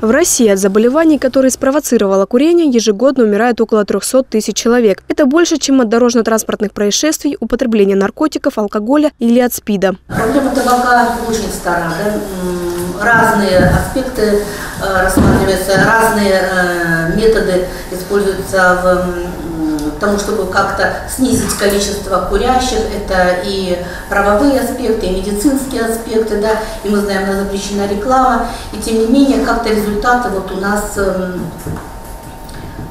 В России от заболеваний, которые спровоцировало курение, ежегодно умирает около 300 тысяч человек. Это больше, чем от дорожно-транспортных происшествий, употребления наркотиков, алкоголя или от СПИДа. Проблема табака очень стара. Да? Разные аспекты э, рассматриваются, разные э, методы используются в тому, чтобы как-то снизить количество курящих. Это и правовые аспекты, и медицинские аспекты, да, и мы знаем, она запрещена реклама. И тем не менее, как-то результаты вот у нас эм,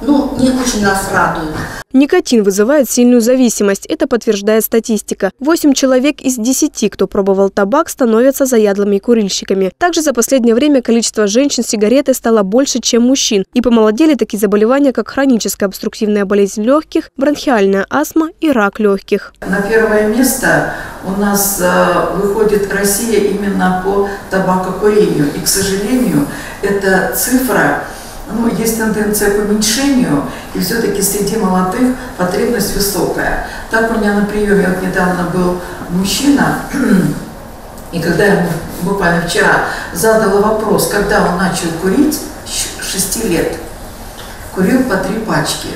ну, не очень нас радуют. Никотин вызывает сильную зависимость, это подтверждает статистика. 8 человек из 10, кто пробовал табак, становятся заядлыми курильщиками. Также за последнее время количество женщин с сигаретой стало больше, чем мужчин. И помолодели такие заболевания, как хроническая обструктивная болезнь легких, бронхиальная астма и рак легких. На первое место у нас э, выходит Россия именно по табакокурению. И, к сожалению, эта цифра ну, есть тенденция к уменьшению, и все-таки среди молодых потребность высокая. Так у меня на приеме вот недавно был мужчина, и когда я ему буквально вчера задала вопрос, когда он начал курить, 6 лет, курил по три пачки.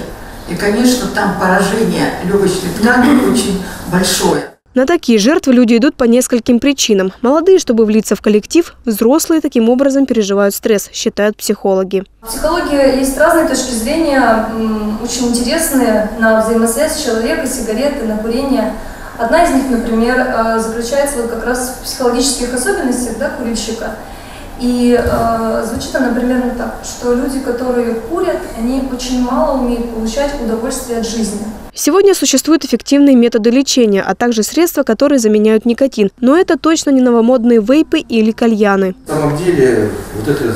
И, конечно, там поражение легочной ткани очень большое. На такие жертвы люди идут по нескольким причинам. Молодые, чтобы влиться в коллектив, взрослые таким образом переживают стресс, считают психологи. В психологии есть разные точки зрения, очень интересные на взаимосвязь человека, сигареты, на курение. Одна из них, например, э, заключается вот как раз в психологических особенностях да, курильщика. И э, звучит она примерно так, что люди, которые курят, они очень мало умеют получать удовольствие от жизни. Сегодня существуют эффективные методы лечения, а также средства, которые заменяют никотин. Но это точно не новомодные вейпы или кальяны. На самом деле, вот эта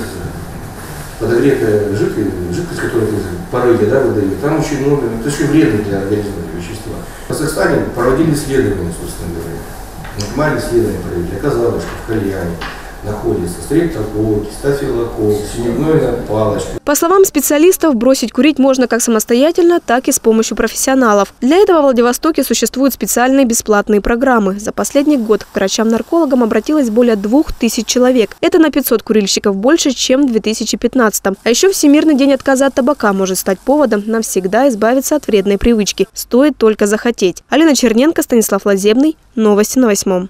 подогретая жидкость, жидкость которую порыли да, выдают, там очень много, это очень вредно для организма вещества. В Казахстане проводили исследования, собственно говоря. Нормальные исследования провели. Оказалось, что в кальяне находится стрептококки, стафилококк, синегнойная палочка. По словам специалистов, бросить курить можно как самостоятельно, так и с помощью профессионалов. Для этого в Владивостоке существуют специальные бесплатные программы. За последний год к врачам-наркологам обратилось более двух тысяч человек. Это на 500 курильщиков больше, чем в 2015 -м. А еще Всемирный день отказа от табака может стать поводом навсегда избавиться от вредной привычки. Стоит только захотеть. Алина Черненко, Станислав Лазебный. Новости на восьмом.